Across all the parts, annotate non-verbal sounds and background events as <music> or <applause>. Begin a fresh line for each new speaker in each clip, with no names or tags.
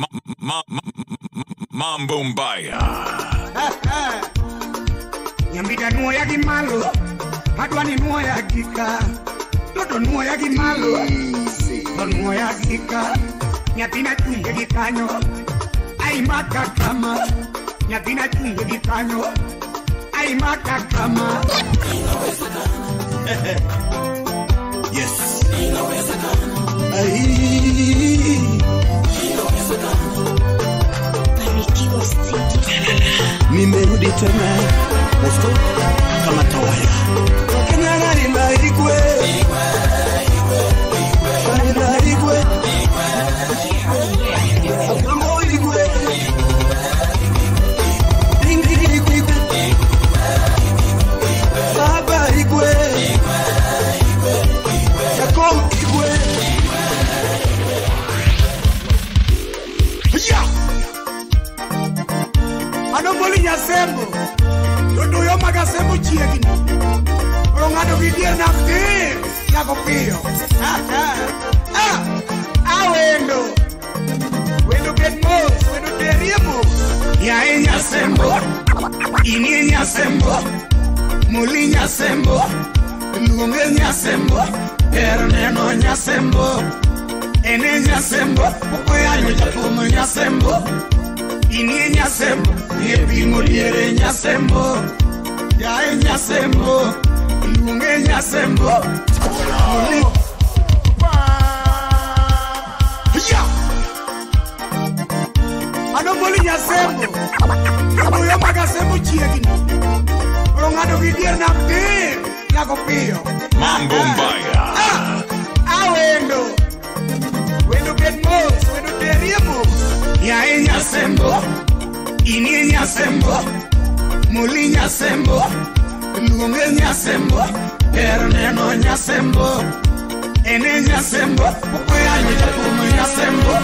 Ma- ma- Mambo Mbaya.
Nyambida nuoya gi malo Madwa ni nuoya gi ka Dodo nuoya gi malo To nuoya gi ka Nyathina chunge gi kanyo Ai maka kama Nyathina chunge gi kanyo kama
Yes. Ai.
Barikiwa Studio.
Nimerudi tena Mosco kama tawaya. Kenya naimba igwe.
Anomboli nyasembo Dodo yo magasembo chiegni Oro ng'ado gi dier tin Nyako piyo ah wendo Wendo bed mos Wendo terie mos Yae nyasembo Inie nyasembo Muli nyasembo Luonge nyasembo Her neno nyasembo Ene nyasembo nyasembo Inie nyasembo ebingo liere nyasembo yae nyasembo iluonge nyasembo anomoli ah, nyasembo pues, abuyo mag asembo chiegni orong'ado gi dier nam piyo nyako piyo
awendo wendo
ah, ah, bed mos wendo terie mos yae nyasembo Ini nyasembo, muli nyasembo, lunge nyasembo, herneno nyasembo, ene nyasembo, okweyanyo jakumu nyasembo,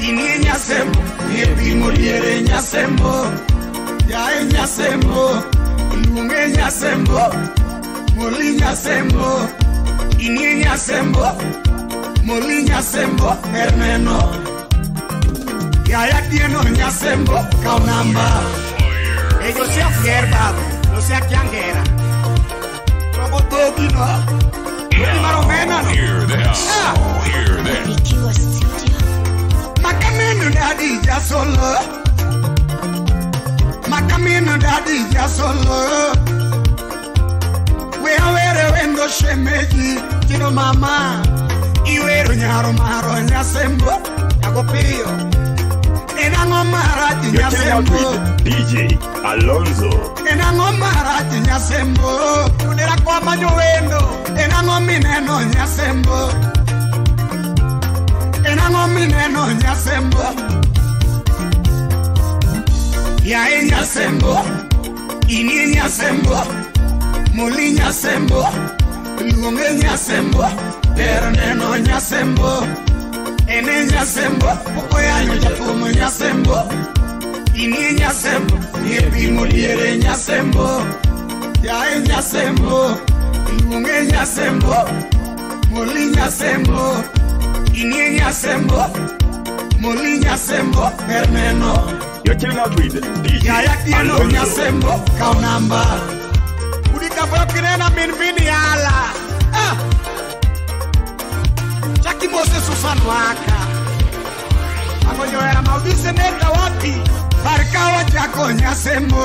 ini nyasembo, yepimo diere nyasembo, yae nyasembo, lunge nyasembo, muli nyasembo, ini nyasembo, muli nyasembo, herneno Yaya tieno nyasembo Kau namba Ego sea fier babo No sea kiangera Robo togi no Togi maromena no
Hear this. Hear this.
Makamino daddy ya solo Makamino daddy ya solo We awere wendo shemeji Kino mama Iwero nyaro maro nyasembo Yago piyo
en ang'o
nyasembo.
DJ Alonzo
enang'o nyasembo tudera kwama jowendo en ang'o mineno nyasembo. En mineno nyasembo. Yae nyasembo. Inie nyasembo. Moli nyasembo. Luonge nyasembo. Ter neno nyasembo enenyasembo poko yanyo jatuomo nyasembo. Ini nyasembo yepimo diere nyasembo. Jae nyasembo iluonge nyasembo. Moli nyasembo ini nyasembo. Moli nyasembo berneno
yayakieno
nyasembo kaw namba. Udikapokine na minmin yala. Ah. Chaki mose susan waka akonyoera maudise nenda wapi. Barkawa chako nyasembo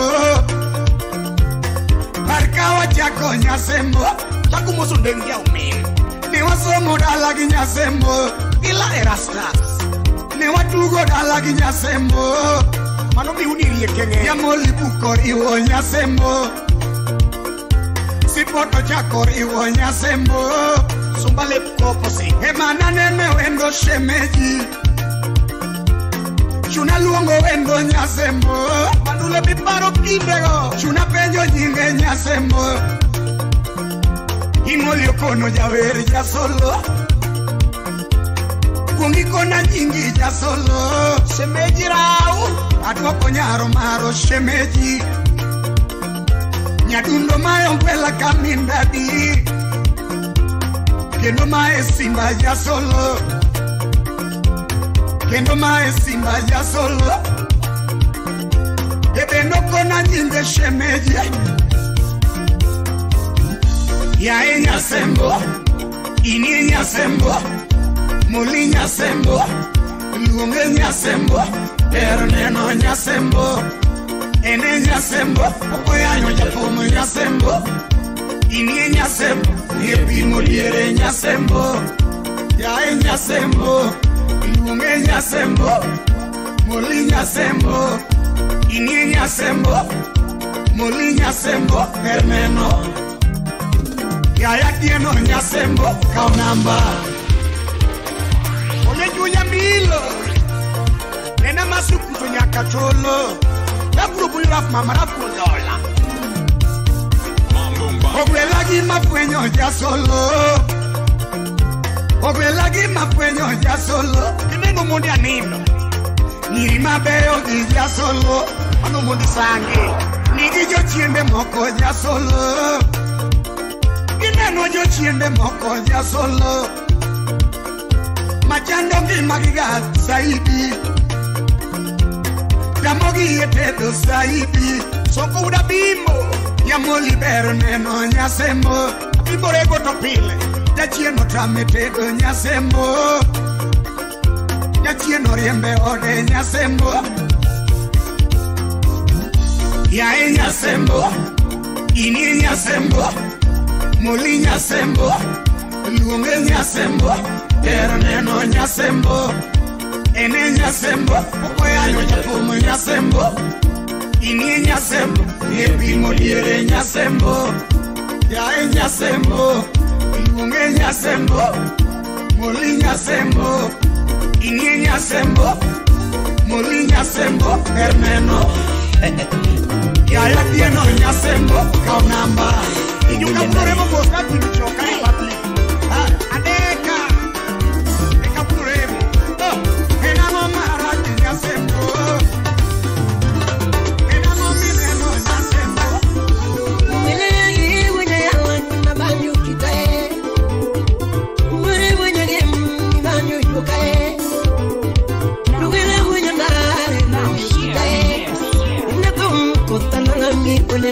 barkawa chako nyasembo chakumoso ndengia umin niwasomo dala gi nyasembo ila erastas niwatugo dala gi nyasembo mano miunirie kenge yamolibuko riwo nyasembo sipoto chako riwo nyasembo sumba lep koposi emana nene wendo shemeji. Chuna luongo wendo nyasembo. Manule miparo kindego chuna penjo nyinge nyasembo. Inoli okono jawer jasolo. Kuongikona nyingi jasolo. Shemeji rau. Adwoko nyaro maro shemeji. Nyadundo mayongwela kamindadi que no más Simba ya solo. Que no más Simba ya solo. Que no con alguien de Shemeya. Y a ella sembo, y niña sembo, muliña sembo, lungeña sembo, herneno ña sembo, en ella sembo, poco año ya como ya sembo. Inie nyasembo. Niepimo diere nyasembo? Yae nyasembo. Iluonge nyasembo. Moli nyasembo. Inie nyasembo. Moli nyasembo. Hermeno. yaya tieno nyasembo. Kao namba. Ole junya mbilo nena masukuto nyaka cholo nagrubu raf mamarafu dola
Oguelagi mapueño
ya solo. Oguelagi mapueño ya solo. Tengo mundi anino. Ni mabeo ni ya solo. Ano mundi sangue. Ni yo chiembe moko ya solo. Gineno yo chiembe moko ya solo. Machando mi magiga zaidi. Damogi yetedo zaidi. Sokura bimbo yamoli ber neno nyasembo abiborego to pile jachieno tame tedo nyasembo jachieno riembe ode nyasembo yae nyasembo inie nyasembo moli nyasembo luonge nyasembo ero neno nyasembo ene nyasembo okoyanyo jafumo nyasembo inie nyasembo ngepimo lyere nyasembo yae nyasembo ing'ong'e nyasembo moli nyasembo ing'e nyasembo moli nyasembo hermeno <laughs> yaya tieno nyasembo
kaonamba inyukakuremo boka kibichokae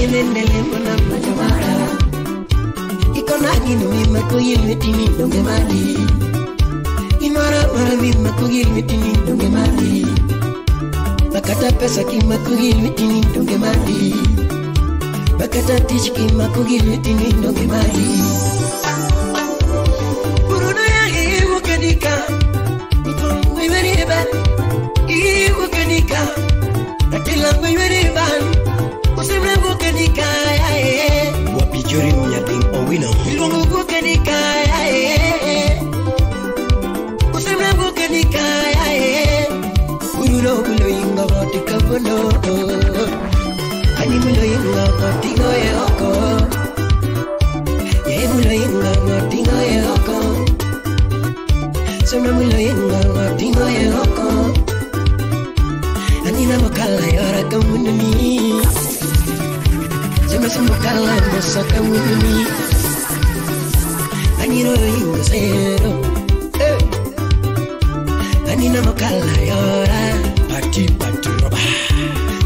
Anebenelemo na majomara Iko kadika ya eh
wapijori mnyading owino
Ilungu kukenika ya eh Usimre kukenika ya eh Urulo bulo inga Ani bulo inga wati ngoye oko wuni Nanyiro ingo sero Nanina mokala yora
Paki paki roba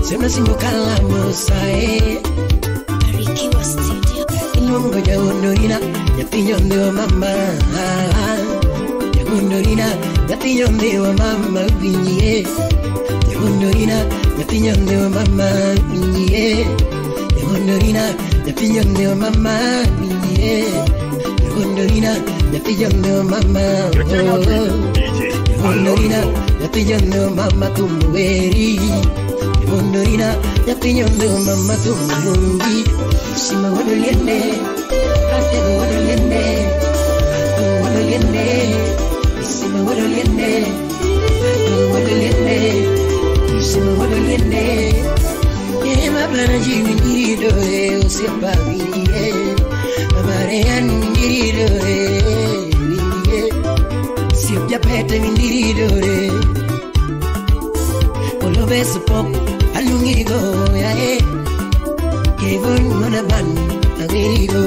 Semna singo kala
mosae Rikiwa studio
Inongo ya undorina Ya piñón de mamá Ya undorina Ya piñón de mamá Viñe Ya undorina Ya piñón de mamá Viñe Ya undorina Depuis you know mama, yeah. Gondolina, depuis you know mama,
oh. Gondolina, depuis you know
mama
tumweri.
Gondolina, depuis you know mama tumweri. Sima wadolende, ate wadolende, ate wadolende, sima wadolende, ate wadolende, sima wadolende. mabla jirido e usibawi e mabarean jirido e siop mi mindirido e olobe supok alungigo ya e kevon manaban agirigo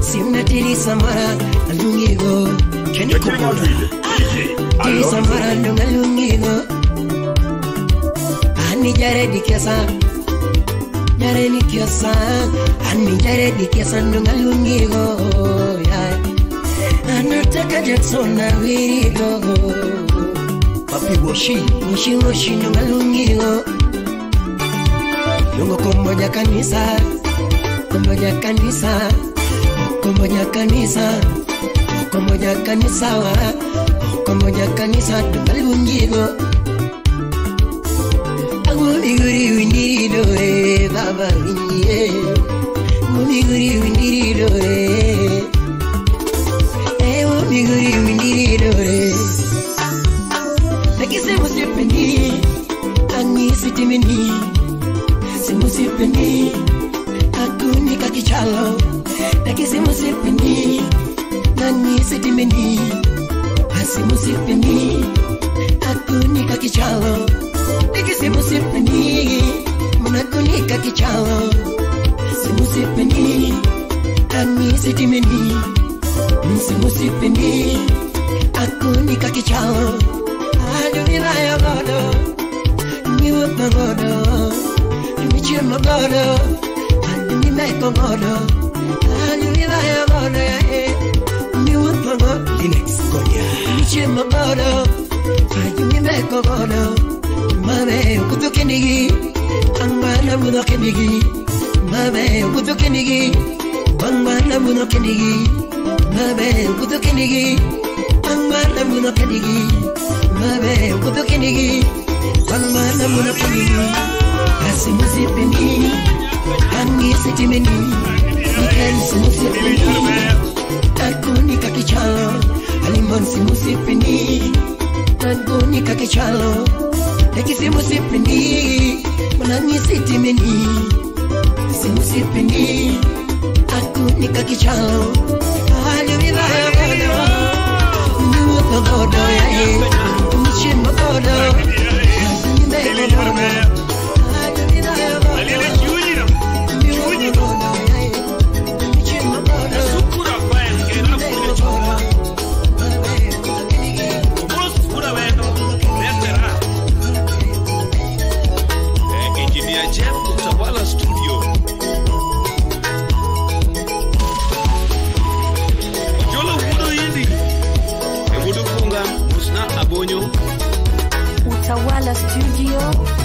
simnatiri samara alungigo
kenikomoda ah,
tiri samara alungigo anni jaredi kesa. Jareni kesa. Anni jaredi kesa ndunga lungigo anataka Jackson na wirigo. Papi woshi. Woshi woshi ndunga lungigo. Lungo komboja kanisa. Komboja kanisa. Komboja kanisa. Komboja kanisa wa. Komboja kanisa ndunga lungigo. Tukalungigo agumiguri windiridore baba windie gumiguri windiridore ewomiguri windiridore nakisimusipeni angisitimeni simusipeni akunika kichalo nakisimusipeni nanisitimeni asimusipeni akunika kichalo nakisimusipeni munakunika kichalo simusipeni simusipeni akunika kichalo aduminayogodo miwuothogodo michiemo godo animeko godo animirayo godo yae miwuotho godo
Linux Konya.
michiemo godo animeko godo mame okudho kendigi ang'wana budho kendigi mame okudho kendigi ang'wana budho kendigi mame okudho kendigi ang'wana budho kendigi mame okudho kendigi ang'wana budho kendigi asimusipeni angisitimeni ikensimusipeni akunika kichalo alimonsimusipeni akunika kichalo ekisimusipeni manangisitimeni simusipeni akunika kichalo alivivayagodo niwuothogodo yae michiemogodo animegogodo
Alile Sawala Studio.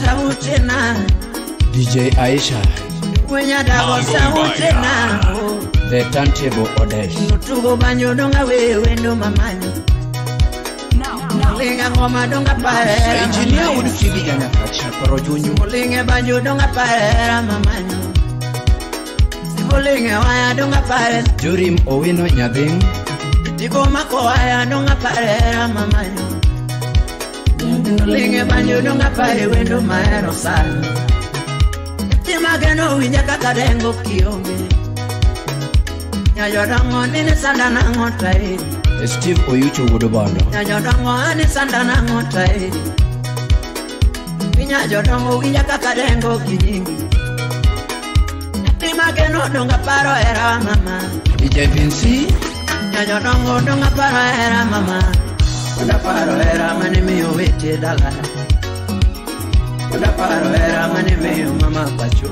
dabosa
DJ Aisha.
Wenya dabosa tena
The Turntable Odesh.
Mutugo banyo donga wewe ndo mamanyo Nalinga ngoma donga paera
Engineer udu kibiga na
kacha poro junyu Olinga banjo donga paera mamanyo Olinga waya donga paera
Jurim owino nyabing.
Tibo mako waya donga paera mamanyo Linga banyo donga pare wendo maero sana. Timageno winja kaka dengo kionge. Nyayodongo nini sanda nango tairi
Steve Oyucho Wudobondo,
Nyayodongo ni sanda nango tairi Nyayodongo winja kaka dengo kinyingi. Timageno donga paro era mama.
DJ Vinci,
Nyayodongo donga paro era mama Donga paro era mani miyo wete dala. Paro era mani miyo mama pacho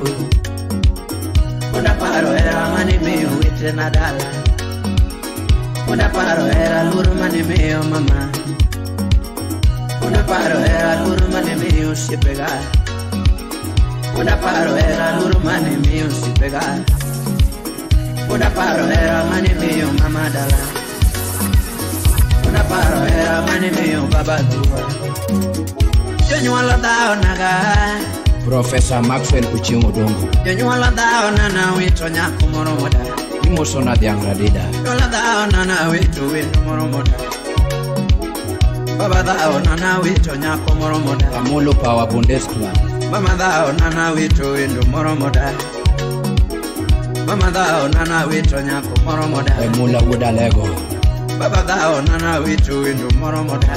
paro era mani miyo wete na dala. Donga paro era luru mani miyo mama. Paro era luru mani miyo Donga paro era luru mani miyo Una paro era mani mio mama dala Una paro era mani mio baba tua Jonyuolo dhao naga
Professor Maxwell Uchieng Odongo,
Jonyuolo dhao nana wito nyako moro moda.
Imoso Radida,
Dola dhao nana wito wendo moro moda. Baba dhao nana wito nyako moro moda.
Amolo Club,
Mama dhao nana wito wendo moro moda. Mama dhao nana wito nyako moro moda.
Emula Wudalego,
Baba dhao nana witu wendo moro moda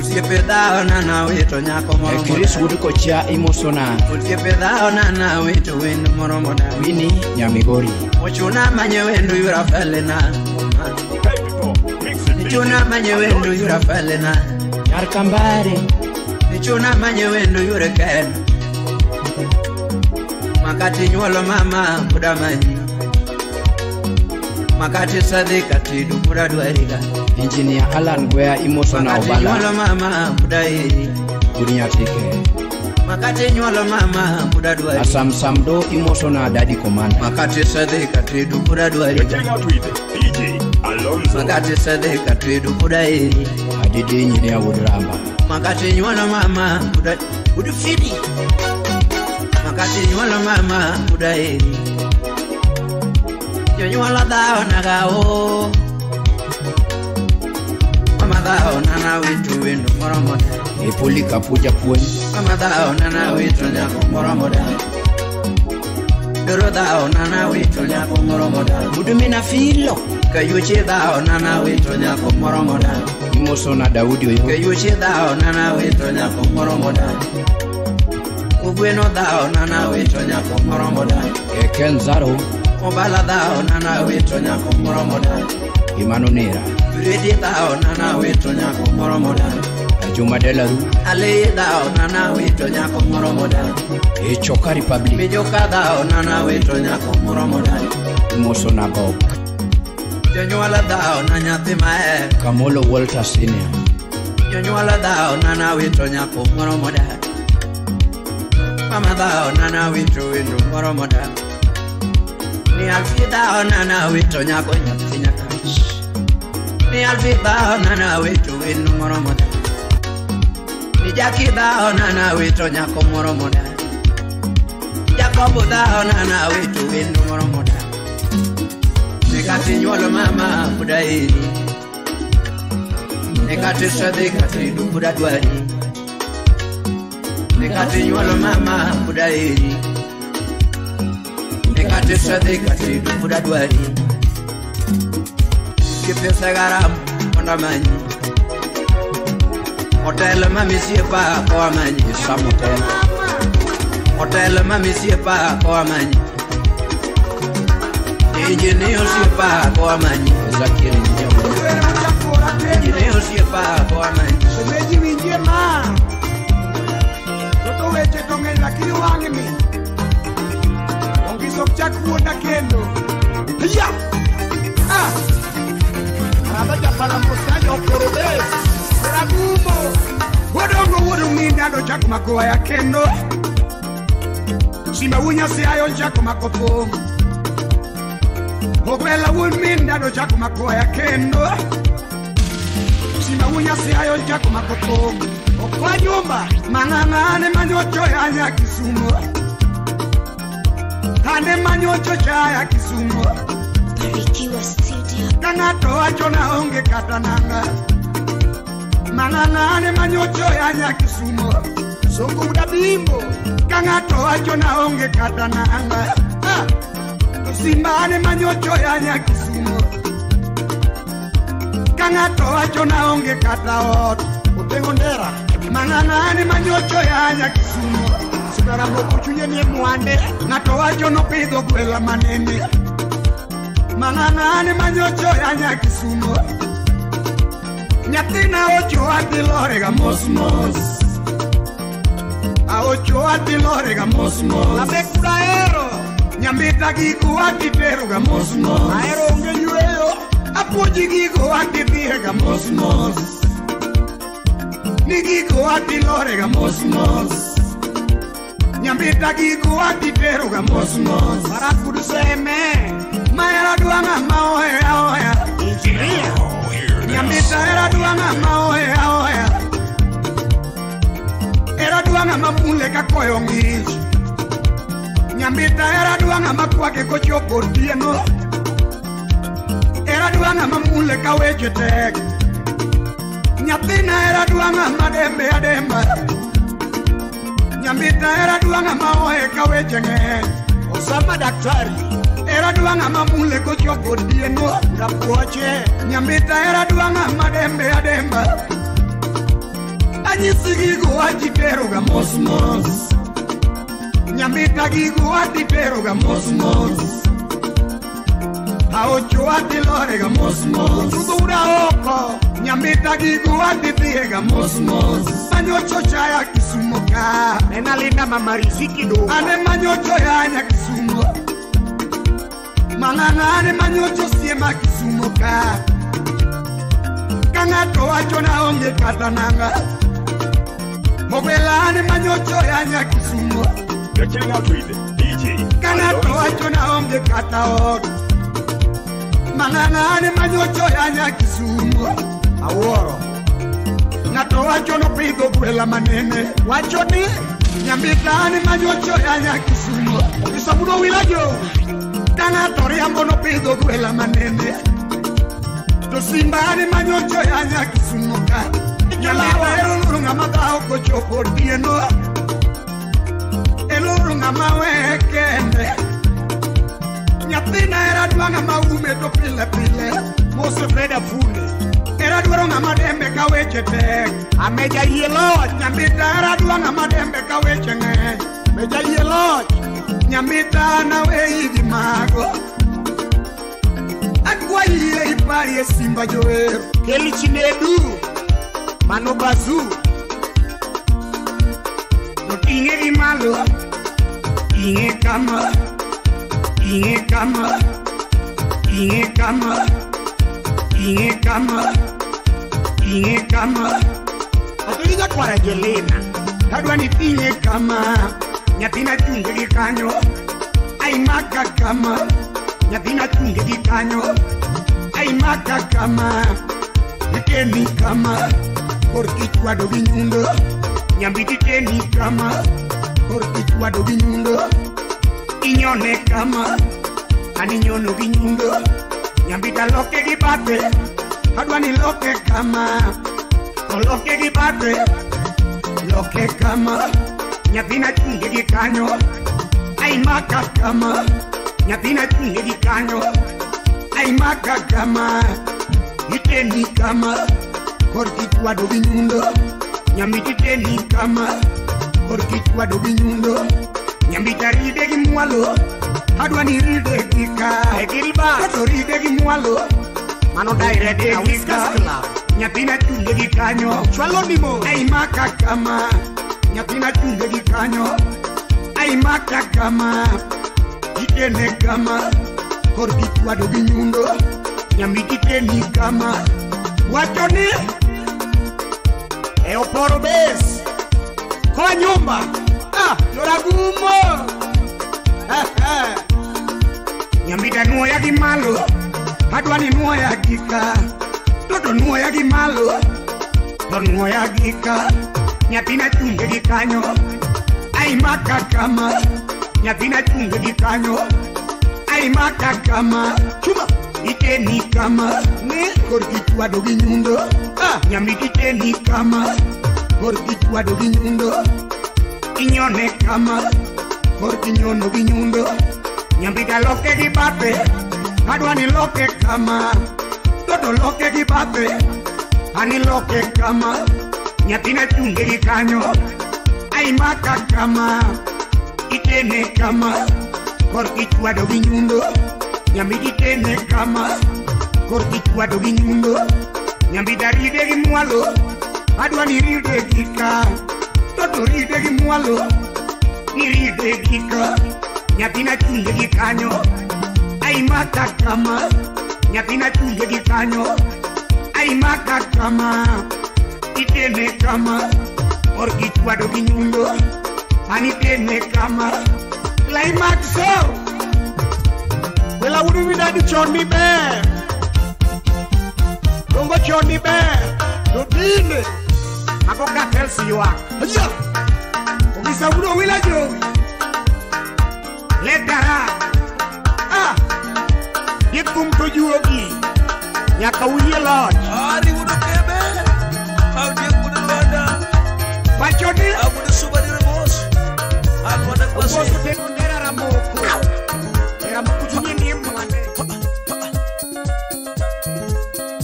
Osiepe dhao nana wito nyako moro
Chris
moda
Woodkocha Imosona,
Osiepe dhao nana witu wendo moro moda
Wini Nyamigori,
Ochuna manye wendo yura felena. Nichuna manye wendo yura felena.
Nyarkambare,
Nichuna manye wendo yure ken Makati nyuolo mama buda manyi makati sadika tidukura dwariga
injinia alan gwea
imoso na
obala.
Nyuolo mama
budairi dunia tike
makati nyuolo mama buda dwari
asam samdo imoto na dadi komanda
makati sadika
tidukura dwariga
makati sadika tidukura
iri adidi injinia wudramba
makati nyuolo mama buda udufidi makati nyuolo mama budairi nyonyuola dhawo nagao mama dhawo nana wito wendo moromo da.
E poli kapuja puonj
mama dhawo nana wito nyako moromo da. Doro dhawo nana wito nyako moromo da.
Mudumina filo.
Kayuche dhawo nana wito nyako moromo da.
Imosona daudi oyo.
Kayuche dhawo nana wito nyako moromo da. Ogweno dhawo nana wito nyako moromo da.
E kenzaro
obala thao nana witonya komoromoda
imanonera
turidi thao nana witonya nyako
Juma Delaru.
Ale thao nana witonya komoromoda
Ichoka Republic.
Mijoka thao nana witonya komoromoda
Imoso Nagok
Jonyuala thao na nyathi mae.
Kamolo Walter Senior.
Jonyuala thao nana witonya komoromoda Mama thao nana wito wendo moromoda nyakach ni alfi dhao nana wito wendo moro moda ni jaki dhao nana wito nyako moro moda jakobo dhao nana wito wendo moro moda nikati nyuolo mama buda iri nikati sedhi kati du buda dwari nikati nyuolo mama buda kati shadi kati dufura duhari kipe sagaram ona manyi hotel ma misie pa
ko amanyi
hotel eh, ma misie pa ko amanyi Injini osiepa ko amanyi
zakiri nyambo
Injini osiepa ko amanyi
Semeji winjie ma. Toto weche tongen lakini wang'ni eh, ok chak wuonda kendo. Ah. Ya raba japalamusanyo korode ragumo wadongo wuodo minda dochako makoaya kendo. Simba wunya siayo chako mako thum ogwela wuon minda dochako makoaya kendo. Simba wunya siayo chako mako thum okwa nyumba. Mang'ang'ane manyocho yanya kisumo. Kane manyocho chaya kisumo
Barikiwa Studio.
ka ng'ato wacho na onge kata nanga. Mang'ang'ane manyocho yanya kisumo songo uda bimbo. Ka ng'ato wacho na onge kata nanga. Ah! to simbane manyocho yanya kisumo ka ng'ato wacho na onge kata ot. Otengo ndera. Mang'ang'ane manyocho yanya kisumo Osarambo kuchunye ni mwande Ng'ato wacho nopidho gwela manene. Mang'ang'ane manyocho ya nyakisumo. Nyathina ocho adhi lorega mos mos. Aocho adhi lorega mos mos. Ero Nyambita gigo adhi teroga mos Aero onge yweyo Apuoji gigo adhi dhiega mos mos. Ni gigo adhi lorega mos mos. nyambitagikuwa kiteruga mosmos barakuruseme
maeradwanga maoeaoya
nyambita eradwanga maoeaoya eradwanga mabule kakoyo ng'ich nyambita eradwanga makwake kochopo otieno eradwanga mamule ka weche tek nyathina eradwanga madembe ademba nyambita hera dwang'a ma ohe ka weche ng'eny osama daktari hera dwang'a ma mule kochopo otieno rapuoche nyambita hera dwang'a ma dembe ademba. Anyisi gigo ajiteroga mosmos nyambita gigo aditeroga mosmos aocho adilorega mosmos udhura oko nyambita gigo adidhiega mosmos manyocho chaya kisumo ka nenalinda mamariziki do. Ane manyocho yanya kisumo. Mang'ang'ane manyocho siema kisumo ka. Ka ng'ato wacho na onge kata nanga.
Mogwelane manyocho ya nyakisumo
You're chilling DJ
Kana to
Allonzo.
wacho na onge kata ot Mang'ang'ane manyocho ya nyakisumo Awuoro Ng'ato wacho nopidho gwela manene. Wacho ni Nyambitane manyocho ya nyakisumo Isabudo wilajo Ka ng'ato riambo nopidho gwela manene. To simbane manyocho ya nyakisumo ka. Nyalawa ero luru ng'ama dhao kochopo tieno eloro ng'ama weye kende. Nyathina era dwa ng'ama ume to pile pile. Mose freda funde era dwaro ng'ama dembe ka weche tek. Ameja yie loch nyambita era dwa ng'ama dembe ka weche ng'eny. Meja yie loch nyambita na weyi gi mago. Adwa yie ipari simba jower keli chinedu mano bazu. To ting'e gi malo ting'e kama ting'e kama ting'e kama ting'e kama ting'e kama. Otiri jakwara Angelina. Kadwa ni ting'e kama. Nyathina chunge gi kanyo Ai maka kama. Nyathina chunge gi kanyo Ai maka kama. Iteni kama. Korki chwado gi nyundo Nyambi titeni kama. Korki chwado gi nyundo Inyone kama. Ani nyono gi nyundo Nyambi taloke gi bathe Hablani lo que cama, con lo que equipate, lo que cama, ñatina chile caño, ay maca cama, ñatina chile caño, ay maca cama, y teni cama, cortitua do viñundo, ñamiti teni cama, cortitua do viñundo, ñambita ride gimwalo, hadwani ride kika, ekiriba, toride gimwalo, Mano daire na gi Club. Nyapina chunge gi kanyo Chwalo nimo Ai maka kama. Nyapina chunge gi kanyo Ai maka kama. Itene kama. Kor chwado gi nyundo Nyambi teni kama. Wacho ni E oporo bes kwa nyumba. Ah, yoragumo. <laughs> Nyambita nuoya gi malo Adwa ni nuoya gi ka to nuoya gi malo To nuoya gi ka Nyathina chunge gi kanyo. Ai maka kama Nyathina chunge gi kanyo. Ai maka kama Chuma. Iteni kama. Kor korki chwado gi nyundo. Ah, nyambi titeni kama. Kor gichwado gi nyundo. Inyone kama. Kor nyono gi nyundo. Nyambi taloke gi bathe Adwa ni loke kama. Toto loke gi bathe. Ani loke kama. Nyathina chunge gi kanyo. Ai maka kama. Itene kama. Korki chwado gi nyundo. Nyambi titene kama. Korki chwado gi nyundo. Nyambi taride gi mwalo. Adwa ni ride gi ka. Toto ride gi Ni ride gi ka. Gi kanyo ay makakama nyatina tungedi kanyo ay makakama itene e kama orgitwado ani anitene kama climaxo wela wudu widadi choni be dongo choni be dodine akoka siwa. ywak ogisa wudo wila jowi Letara kik thum to juogi nyaka uyie
loch ariudo kebe audiek I would have was subadir
mos alwanda kwasietenera more. I'm putting in him.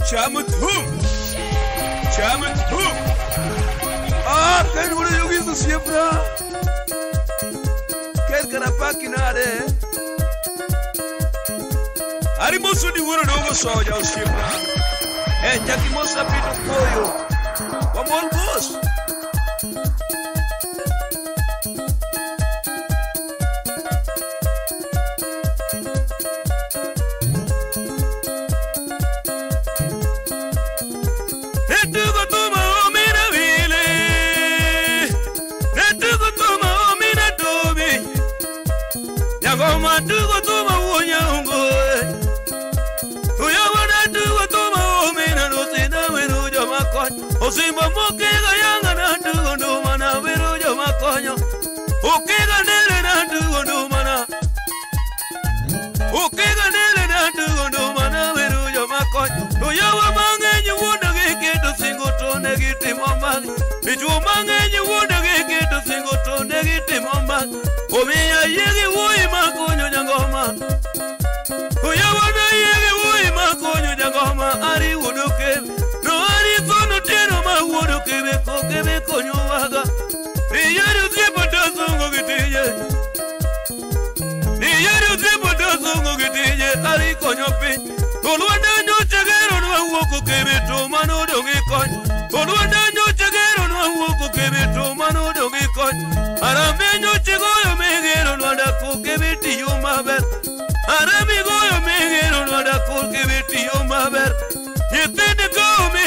Chamut thum Chamut thum ah ten udo yogi pack in our pakinare musu ndi wuro n'omusooja osimba enjagi eh, musabito kwoyo wamwe olukosi osimbo mokega yanga nandugo ndumana biro joma konyo okega nele nandugo ndumana okega nele nandugo ndumana biro joma konyo to yawa mang'eny wuondo giketo singo to ne gitimo magi dichuo mang'eny wuondo giketo singo to ne gitimo magi omiyo yie gi wuoyi makonyo jangoma. Oyawa ne yie gi wuoyi makonyo jangoma ariwo dokel noa tero ma wudu kebe ko kebe konyo waga Iyaru zipo tazungo gitije Iyaru zipo tazungo gitije Ari konyo pin Olwanda nyocha gero nwa wuoko kebe to mano dongi konyo Olwanda nyocha gero nwa wuoko kebe to mano dongi konyo Arambe nyocha goyo megero nwanda ko kebe tiyo maber Arami goyo megero nwanda ko kebe tiyo maber Nyithinde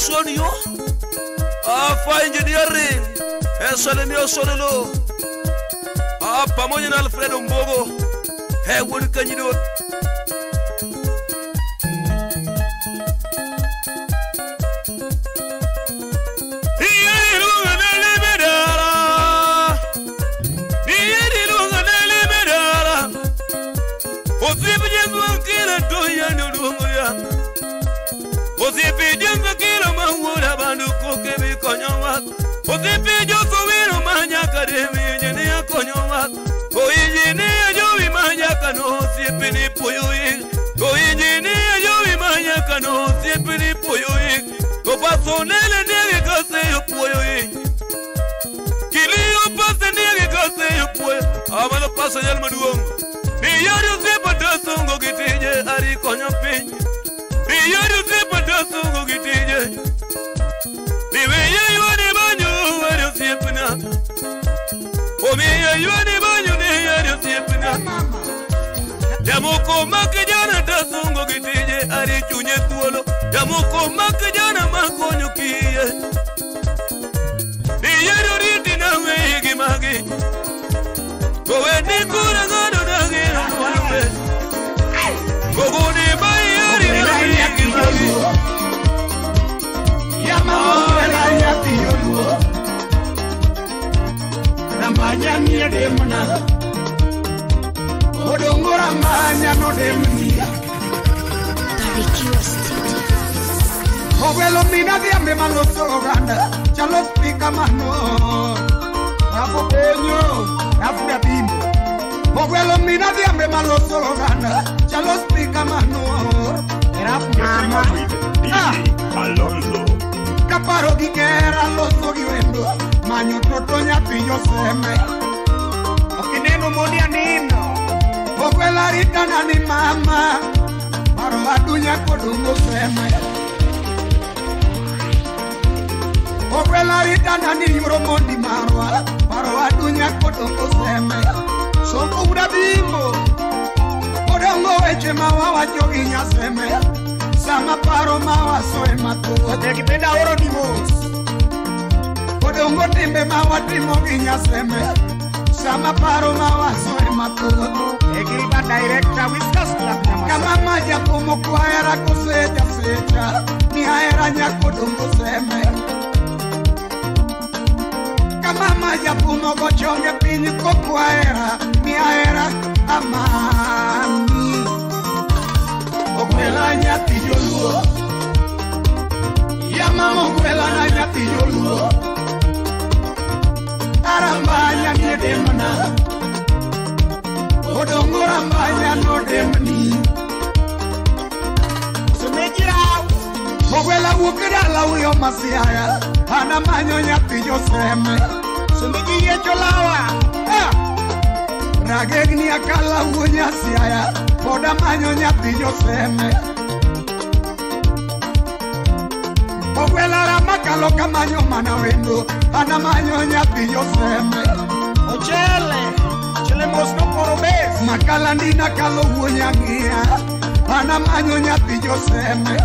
soniyo afa ah, engineering. Esolemio sololo ah, a pamoñin alfredo mbogo he woni kañiɗo no siempre ni pollo en Hoy niña yo y mañana siempre ni pollo en Copazo nele niegue case yo pollo en Quilio pase niegue case yo pollo Amado pasa ya el manuón Millorio siempre trasongo que te llegue Ari coño piña siempre trasongo que te Ni bella yo ni baño Mario siempre nada O yo ni Jamoko makijana tasungo gitije ari chunye thuolo. Jamoko makijana makonyo kiye. Niyiero riti na wei gi magi. Kowe ni kura godo na gino mwame Koguni bayari na wei gi magi.
Yama mwela ya tiyo luo Namanya
miede mwana
maramanya nodemdia barikiwa state obelo mina diambe malosoganda chalospika mano apo penyo afuda bimbo obelo mina diambe malosoganda chalospika mano ah.
erafuda Alonso.
Caparo di guerra lo so guiendo Maño trotoña pillo seme Okineno modianino Okwela ritana ni mama. Maro adunya kodungo sema Okwela ritana ni yoromondi marwa. Maro adunya kodungo sema Soko ura bimbo. Odongo weche mawawa jogi nyasema Sama paro mawaso ematuwa Tekipenda oro ni mosi odongo timbe ma watimo gi nyaseme sama paro ma waso ema thuolo Gilda director with Kasklakna Kama maja kumukuhaera kuseja seja Nihaera nyakudungu seme Kama maja kumukochonge pinyi kukuhaera Nihaera amani. Okwela nyati yoluo. Yamamo kwela na nyati yoluo. Arambanya miedemna Arambanya miedemna Odongo rambanya no demni Sumejirau Ogwela wuok dala uyo Ana manyo nyathi Joseme Sumeji yecho lawa Ah! akala wuonya siaya pod amanyo nyathi joseme ogwelara makalo kamanyo mana wendo an nyathi joseme
ochele Lemos no korobes Makalani
na kalo wuyangia Ana manyo nyathi joseme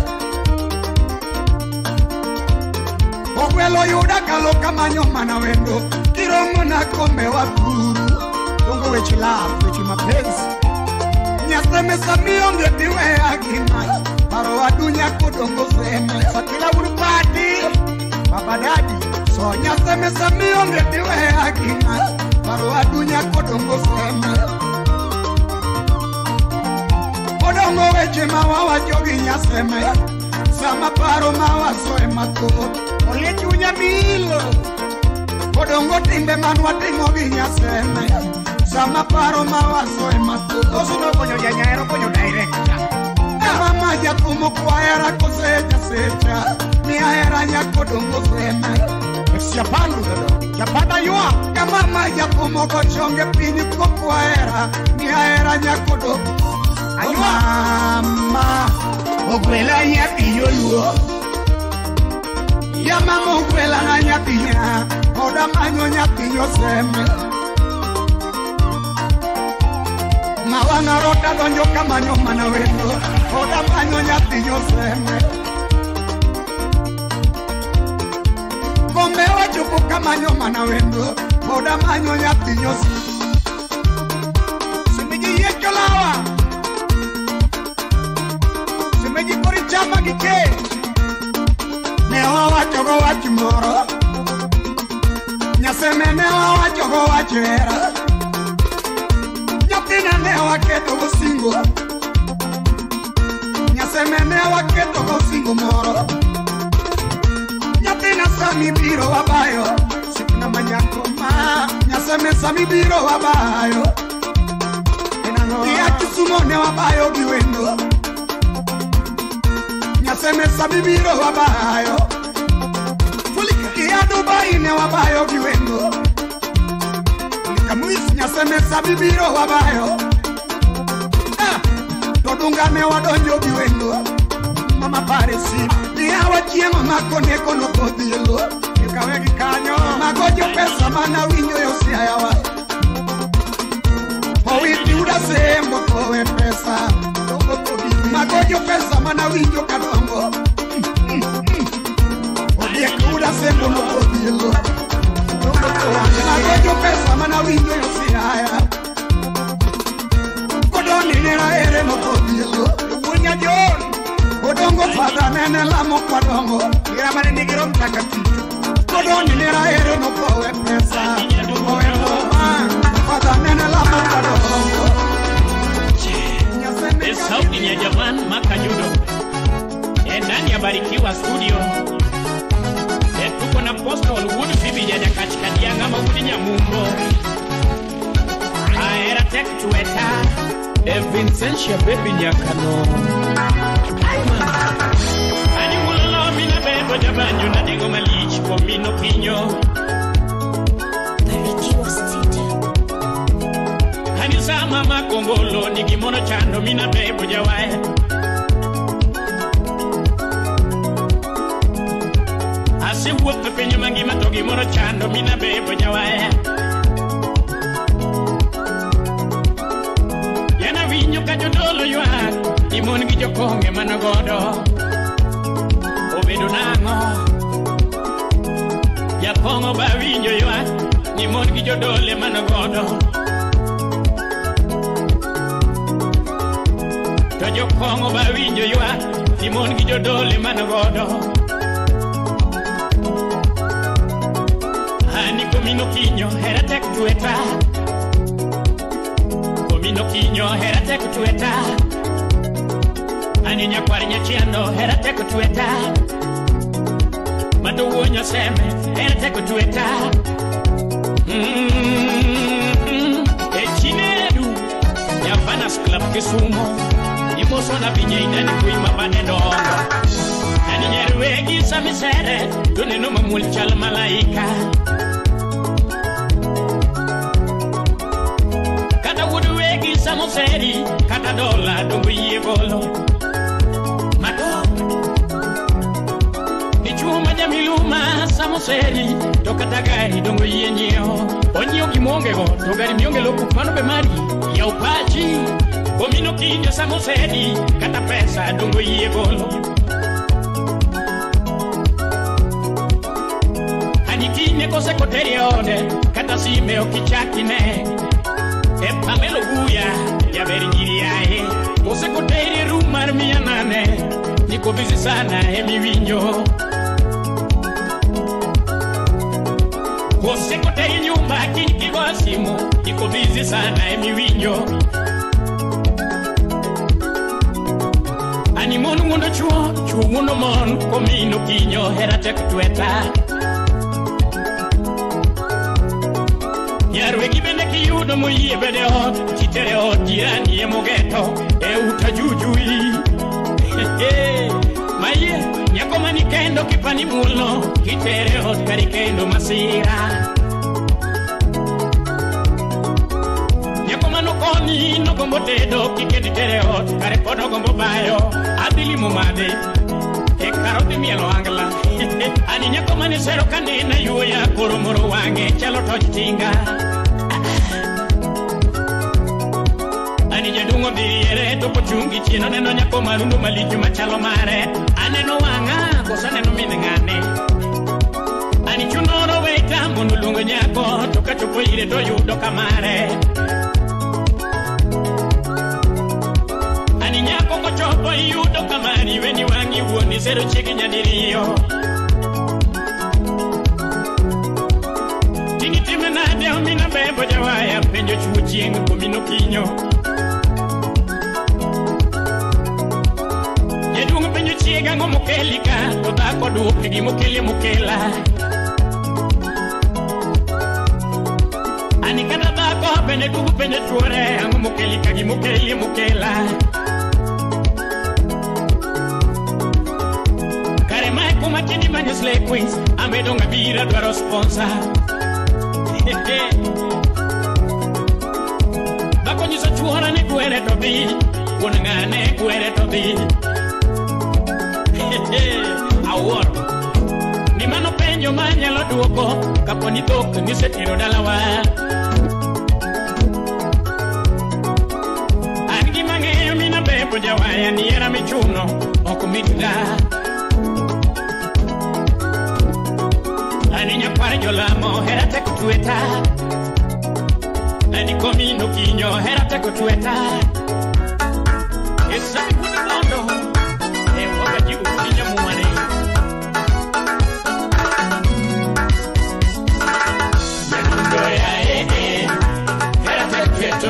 Ogwelo yuda kalo kamanyo mana wendo Kiromo na kome wa guru
Dongo wechi love, wechi mapenzi
Nyaseme samio ngetiwe akima Baro wa dunya kodongo seme
Sakila urupati Baba dadi
So nyaseme samio ngetiwe akima Maro adunya kodongo sema Kodongo weche ma wawacho gi nyasema Sama paro ma wasoe mathoth.
Olie chunya milo.
Kodongo timbe man watimo gi nyasema Sama paro ma wasoe mathoth.
Osudo konyo janyaero konyo director?
Mama jathum okwahera kose jasecha Ni ahera nyakodongo sema
siapandu japanda ywa
kamama jakumo kochonge piny kokwahera ni ahera nyakodongo mama ogwela nyathi yoluo ya mama ogwela na nyathinya oda manyo nyathi mawang'a rota donjo kamanyo mana wendo oda manyo nyathi yoseme kombe wachopo kamanyo mana wendo oda manyo nyathi yoseme
semeji yiecho lawa semeji kori chama gi kech
ne wawachogo wach moro nyaseme ne wawachogo wach hera nyathina ne waketogo singo nyaseme ne waketogo singo moro mibiro wabayo. Sikuna manyakoma nyasemesa mibiro wabayo. Iyakisumone wabayo giwendo nyasemesa mibiro wabayo. Iyadubaine wabayo
giwendo
likamuis nyasemesa mibiro wabayo. Ah, Todungane wadonjo giwendo mama paresi Niliawa chieng' omako kono kodhi
e lo Ikawe kanyo
Mago pesa mana winyo e osiayawa Owiti uda sembo kowe pesa. Magojo pesa mana winjo kadongo Odiek uda sembo no kodhi e pesa mana winjo e osiaya Kodoni nera ere no
kodhi e lo
odongo fada nene lamo
kwa dongo iramare nigiro mtakatifu
kodoni nira ero no kowe pesa. Kowe kowa fada nene lamo kwa
dongo sauti ya Javan Makajudo endani eh, ya Barikiwa Studio? E, tuko na Apostle Wood bibi jaja katikati ya ngama Wood Nyamungo aera ah, tek tueta e eh, Vincentia baby Nyakano. Ani mulolo mina bebo jabanjo na dingo malich kwa mino pinyo kanisa mama kongolo ni gimono chando mina bebo jawae. Asewuok e piny mangima to gimoro chando mina bebo jawae. Yana winyo ka jodolo ywak imon gi jokonge managodo obedo nang'o? Jakong'o ba winjo ywak ni mon gi jodole managodo to jokong'o ba winjo ywak ni mon gi jodole managodo ani komino kinyo hera tek tweta. Komino kinyo hera tek tweta ani nyakwar nyachiendo hera tek tweta madowuonyo seme hera tek tweta Mm, e chinedu yavanas club kisumo imosona pinyeidani kuima bane dongo ani nyerwegi samisere doneno mamuol chal malaika. Kata samoseri kata dola dongo yie golo dichuo miluma samoseri to kata gari dongo yie onyieo onyiewo gimongego to gari mionge lopuk mano be mari yaw pachi komino kinde samoseri kata pesa dongo yie golo. Anikine kose koteri ode kata sime okichakine. E pamelo buya jaber nyiri kosekoteri kose koteri rum mar mia nane niko bisi sana emiwinjo kose koteri nyumba kiny kigo simu niko bisi sana emiwinjo ani mon wuondo chuo chuo mon komino kinyo hera tek tweta yarwegi bende kiyudo moyie bede ot kitere ot jirani e mogeto e uta jujui <laughs> maye nyako mani kendo kipani mulno kitere ot kari kendo masira manokoni nogombo tedo kikedi tere ot kare pod ogombo bayo. Adhilimo made e karoti mielo angla. <laughs> Ani nyako mane sero kanena yuoya koro moro wang'e chalo toj tinga. <laughs> Ani jadungo dhiriere to pochungi chien aneno nyako marundu malich machalo mare. Aneno wang'a koso aneno min ng'ane. Ani chunoro weta mondo luongo nyako to kachopo ire to yudo kamare ani nyako kochopo iyudo kamari weni wang'i wuoni sero chiegi nyadiriyo. Tini time nade omina bebo jawaya penjo chuo chieng' komino kinyo Jaduong' penjo chiega ang'o mokeli ka to dhako duoke gimokeli mokela. Ani kata dhako bende duogo penjo chuore ang'o mokeli ka gimokeli mokela manyo slay queens amedo ng'abira dwaro sponsor dhako nyiso chuora ni kwere to dhi wuon ng'ane kwere to dhi awuoro ni mano penjo manyalo duoko kapo ni dhok nisetero dalawa an gima ng'eyo mina bebo jawaya ni era michuno ok mitga ani nyakwar jolamo hera tek tweta ani komino kinyo hera tek tweta esai kuna mondo e woga jigu kinya muane Nyakundo ya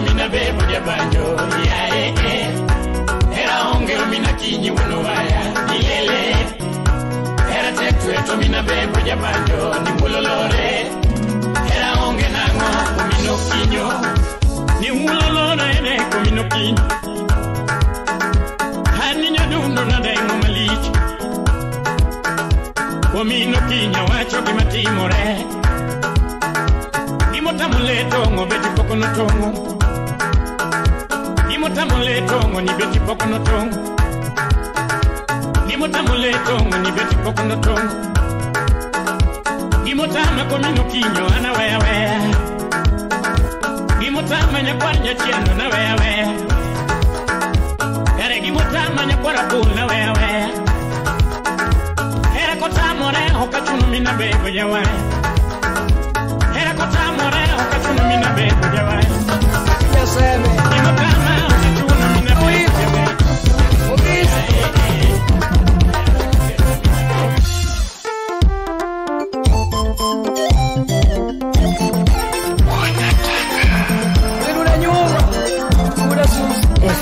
mina bebo jabanjo ya e e hera onge mina wono mina bebo jabanjo ni mulolore hera onge nang'o komino kinyo. Ni mulolore ene komino kinyo. Hani nyadundo nadeng'o malich. Komino kinyo wacho gima timore. Gimotamo le tong'o beti pok notong'o. Gimotamo le tong'o ni beti pok notong'o. Gimotamo le tong'o ni beti pok notong'o ngimutamakono mukinyo na wewe. Ngimutama nyakwar nyachiano na wewe. Ere ngimutama nyakwar apul na wewe. Ere kotamore okachuno mina bego jawe ere kotamore okachuno mina bego
jawe yaseme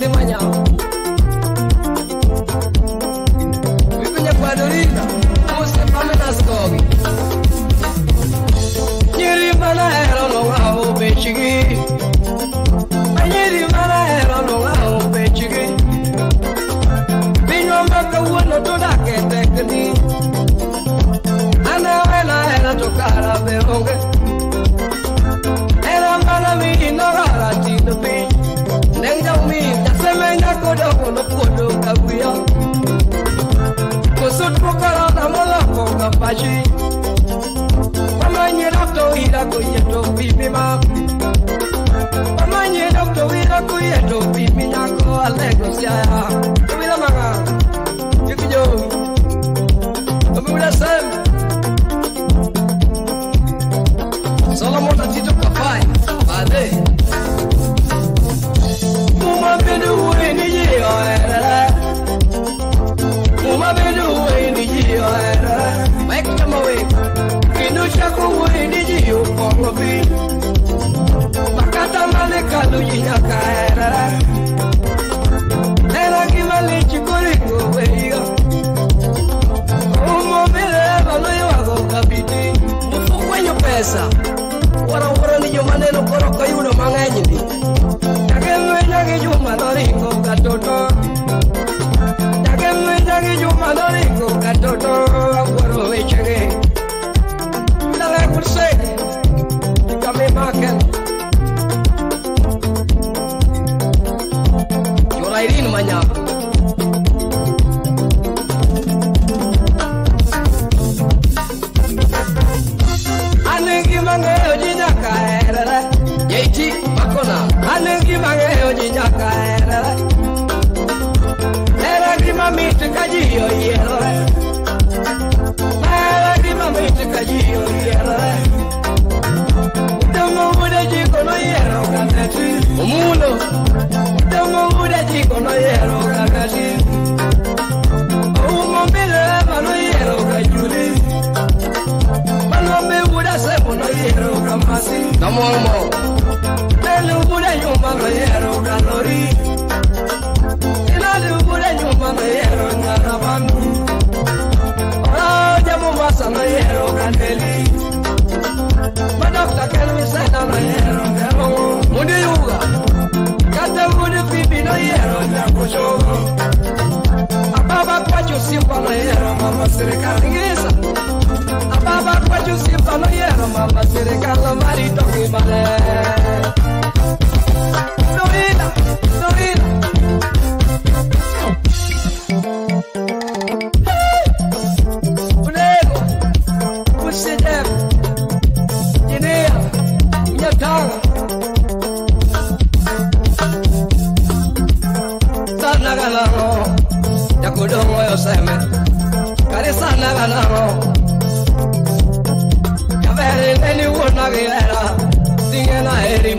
de mañana. Vive en Ecuadorita. Alego siaya Tubila manga Yukijo yɛrɛ wura masi. Namɔ mɔ. Lɛli wula ɲuman bɛ yɛrɛ wura lori. Lɛli wula ɲuman bɛ yɛrɛ ŋaraba mi. Ɔɔ jamu ma san bɛ yɛrɛ wura deli. Mada fila kɛlɛ mi sɛ na bɛ yɛrɛ kɛlɛ wo. Mun de y'u kan? Ka tɛ wuli bi bi na yɛrɛ wura koso. Ababa kwacho simpa no yero mama serikali ngisa Ababa kwa jusi mfano yero mama serikali marito kimale Dorina, Dorina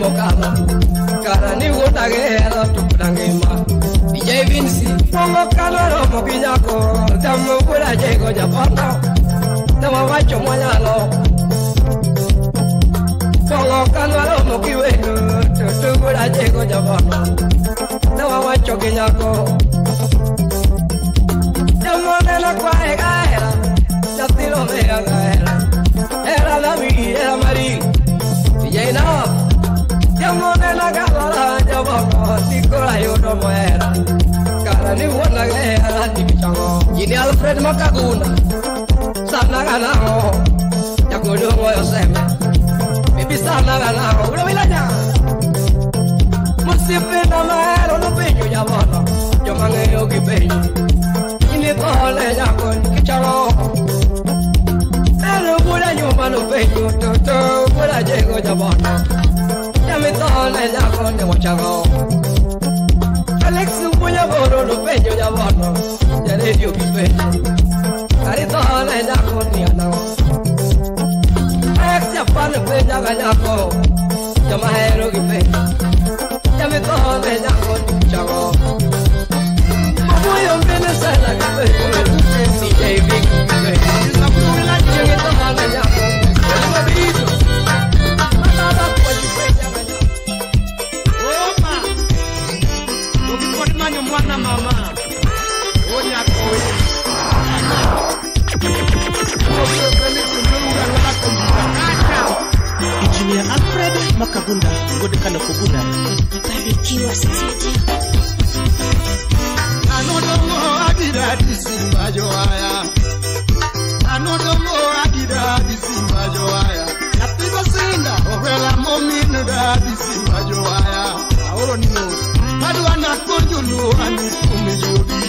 mokama karani gutagera tukudangima vijay vinsi pongo kaloro mokinyako tamu kura jego japata tawa wacho mwanyalo. Pongo kaloro mokiwenu tutu kura jego japata tawa wacho kinyako. Llamo de la cuaega era, ya tiro de la era, era David, era mari, y llenaba Ni Alfred Macaguna, sana ganado. Ya cuyo voy a ser. Mi pisana ganado, una vilaya. Musipe na maero no peño ya bono. Yo mangueo que peño. Y ni cole ya con pichango. Pero pura nyumba no pecho toto llego ya dammi tole ya konde mo chago Alex muya boro no peño ya bono Ya le dio mi peño Cari tole ya konde ano Alex ya pan peña gañaco Ya majero mi peño Ya me tole ya konde mo chago Como yo en Venezuela que me comen un sencillo y
Kagunda, Ngode Kana Kugunda.
Barikiwa Studio.
Anodomo agida disimba joaya. Anodomo agida disimba joaya. Yatigo sinda orela momin da disimba joaya. Ahoro nino. Adwa na konjulu ani kumi yodi.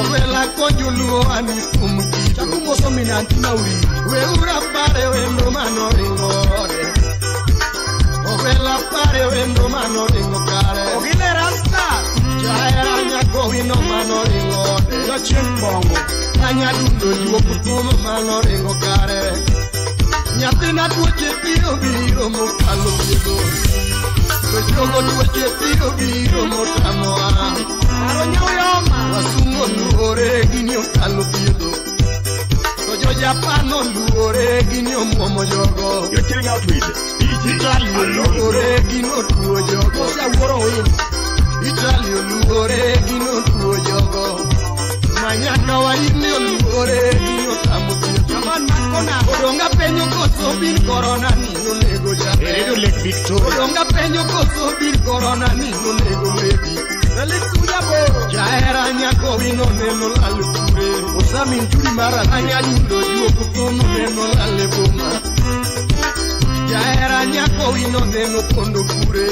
Orela konjulu ani kumi kido. Chakumo somi na antina uri. We ura pare wendo mano Sobre la pared vendo manoringo care. Ogile rasta. Jaera nya kohino manoringo. Yo chimbongo. Anya dundo yuo kutumo manoringo care. Nyathina tuoche biro biro mokalo biro. Jogo tuoche pues biro biro motamo an. Ah. Aro nyoyoma. Wasungo nuore gini okalo biro. jo Japan oluore gin omuomo jogo.
You're killing out with
Italy oluore gin otuo jogo.
Jawuoro win.
Italy oluore gin otuo jogo. Manyana wa in oluore gin otamo thieth. Jaman makona odonga penjo koso bin korona ni nonego jaber.
Eredo Lake Victoria.
Odonga penjo koso bin korona ni nonego mebi. Alex Uyabo. Jahera nyako wino neno lalo. Samin turi mara anya nyundo yuo neno la leboma. Ya Jaera nyako wino neno kondo kure.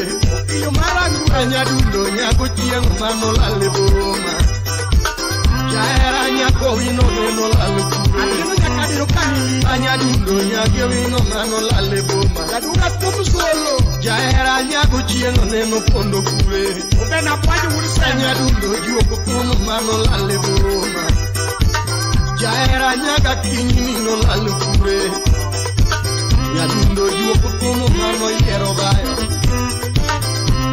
Iyo marangu anya nyako chiang mano la leboma. Ya Jaera nyako wino neno dundo nyake wino mano la leboma. Laduga tumu solo Jaera ya nyako neno kure. Pwaji mano Jaera nyaka kinyi nino lal kure. Nyadundo juoko kono mano yiero bayo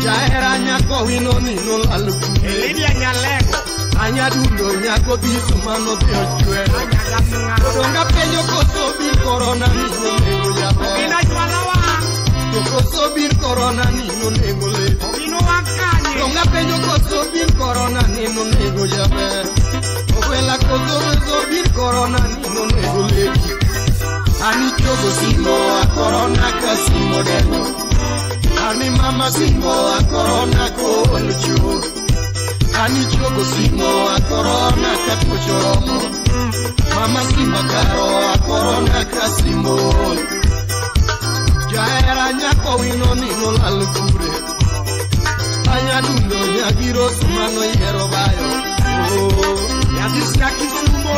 Jaera nyako wino nino lal kure.
Lydia Nyalego.
Anyadundo nyako biso mano dhi ochwe Odonga penyo koso bir korona nino nego jaber
jwala wang.
To koso bir korona nino nego
kanye.
Donga penyo koso bir korona nino nego jaber Okwela koso reso bir korona nino nego lebi Ani chogo simo a korona ka simo deno Ani mama simo a korona ko olcho Ani chogo simo a korona ka tuocho romo. Mama simo karo a korona ka simo Jaera nyako wino nino lal kure Anya dundo nyagiro sumano yiero bayo
yazisya kisumbo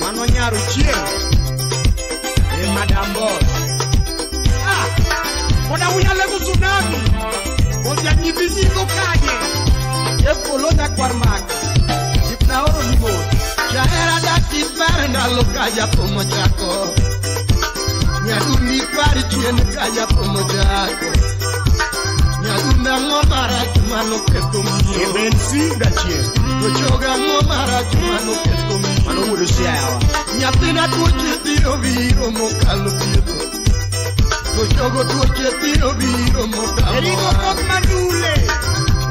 mano nyaro chieng' eh, e madambos ah, koda unyale kusunami kozyanyivinyigo kanye. Epolonya kwarmaka
ipnaoro nimos jahera dakipare ka japomo chako nyadumi par chien ka japomo chako nyadumi ang'o mano ketho
E
miyo
bensi da chieng.
To choga ang'o marach mano ketho miyo
Mano wuodo siayawa.
Nyathina tuoche biro biro mokalo thiedho To jogo tuoche biro biro
kok madule.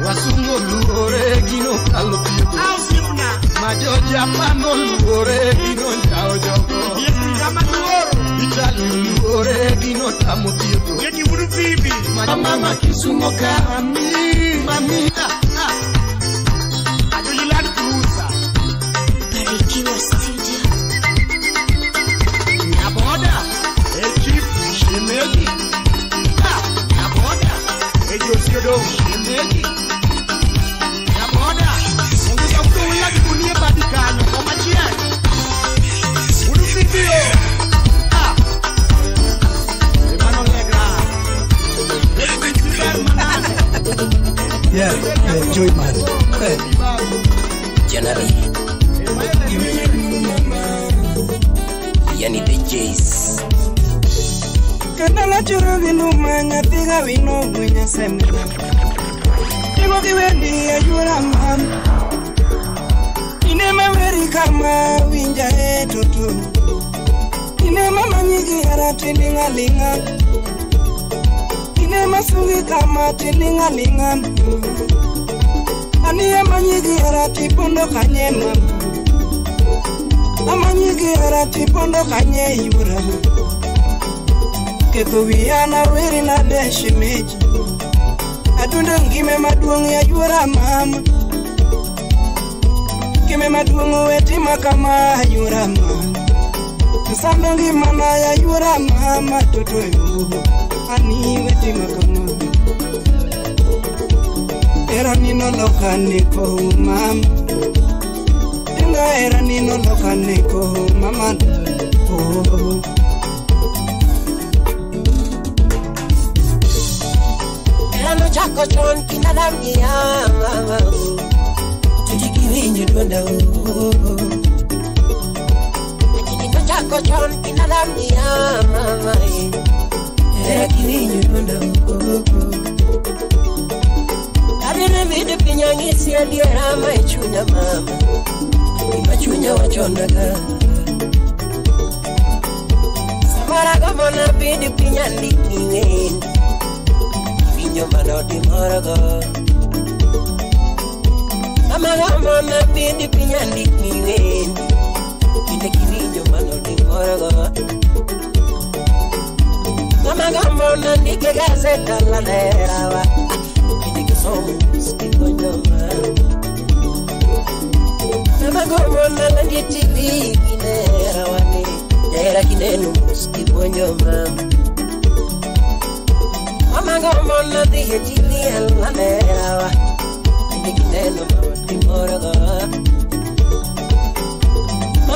Wasungo luore gino kalo thiedho majoja manoluore biro njawo jogo itali luore bino tamo thietho mama kisumo ka ami mamina
ajojilan kuusa
barikiwa studio
nyaboda e chief shimeogi nyaboda e josiodong
Yeah, yeah, Joy Man. Hey. Janari. Yani the Jays.
Kandala choro vino manya tiga vino mwenye semina Tigo kiwendi ajura mam Ine maweri kama winja tutu Ine mama nyigi hara tilinga linga. Ine masungi kama tilinga linga. Ani ema nyigi hara tipondo kanye mama Ama nyigi hara tipondo kanye yura. Ketho wiya naweri nade shemeji adundo ngime maduong' yayuora mama. Ngime maduong' wetima kama yayuora mama sando ngimana yayuora mama totoyo ani wetima kama era ninolokaniko mama inga era ninolokaniko mama. Oh.
Ano chako chon kinadam ya mama Tuji chako chon kinadam ya mama. Era kiwinjo duonda Adene vide pinya ngisi adiera ma e chunya mama. Ima chunya wachonaga Samara gomana vide pinya ndiki wendi winyo manotimorogo amagamona bindi piny andikni wendi kinde kiwinjo manotimorogo amagamona ndike gazeta lalerawa kinde kisomo skigonjoma amagomona landie tv kinerawani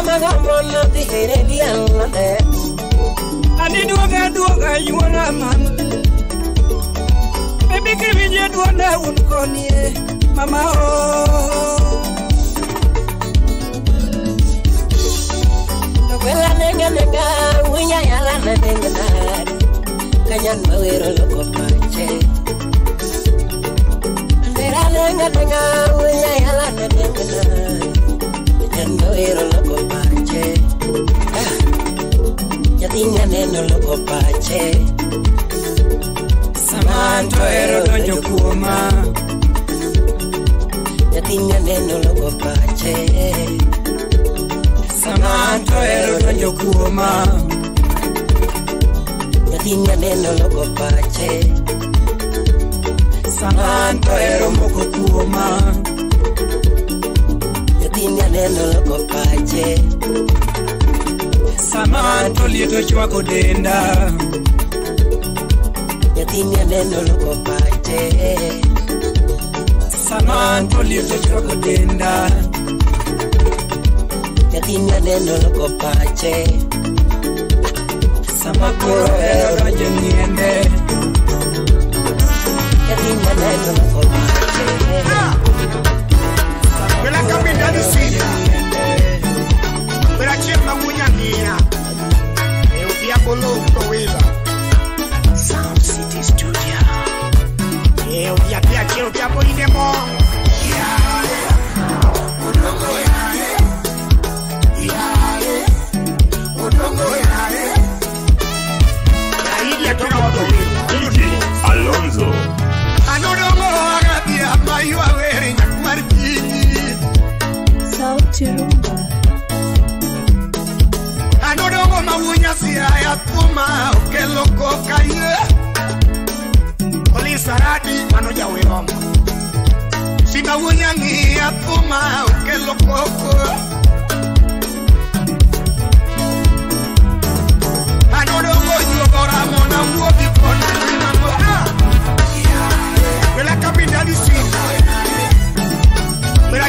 lalerawa ndigineno mawatimorogo amagomona dhiye rediel laler
Ani duoga duoga yuora mama Baby kiwinje duonda un konie mama oh.
Wela nega nega winya yala na nega nari Kanyan mawero loko pache Andera nega nega winya yala na nega nari Kanyan mawero loko pache. Nyathinya neno loko pache.
Samanto ero donjo kuoma
Nyathinya neno loko pache.
Samanto ero donjo kuoma
Nyathinya neno loko pache.
Samanto ero moko kuoma
Nyathinya neno loko pache
Samanto lieto chwako denda
Nyathinya neno loko pache
Samanto lieto chwako denda
Nyathinya neno loko pache
Sama koro ero donjo niende
Nyathinya neno loko
Terezinha Bratinha, agulha
minha. Eu
vi a coluna ya tuma okelo koka ye Olisaradi manoja weromo Simawunya ngi ya tuma okelo koko Anodomo yogora mona wuobi kona Mano ah Quella capita di sita Quella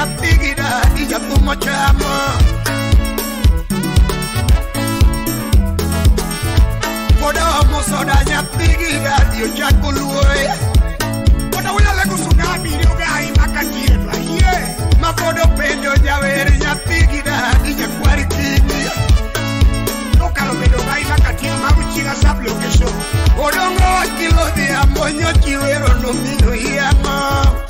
ya figira y yapigira iyakumo chamo kodo musoda yapigira dio chakuluwe kodo ulale kusunami dio gai makatietwa hie makodo penjo jawer yapigira iyakwari kimia nokalo bedo gai makatiet maruchiga sablokesho odongo wakilo dhiambo nyochiwero nomino iyango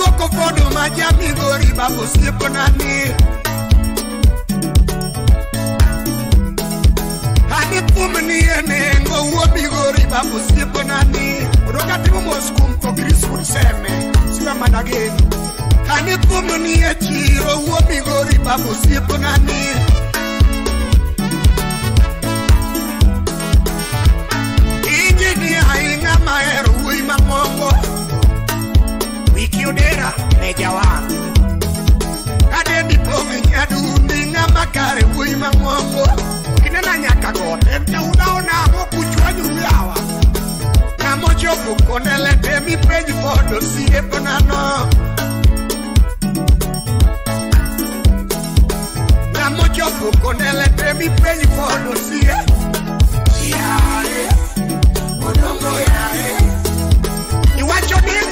duoko fodo ma jamni gori ba osiepna ni ani thum ni e nengo wuobi gori ba ni roka timo mos kuom tho griswood seme sila mana geno ani thum ni e chiro babo gori nani osiepna ainga mahero wuoyi mang'ongo Wiki odera ne jawang Adendi pong' nyadundi ng'ama kare wuoyi mang'ongo kinena nyaka got en teuda onamo kuchwanyu yawa namochopo kondele temi penj pod osiepnano namochopo kondele temi penj pod osie yaye odongo yaye. Iwacho nini